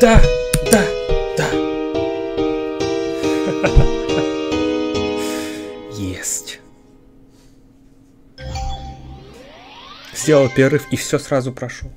Да, да, да. Есть. Сделал перерыв и все сразу прошел.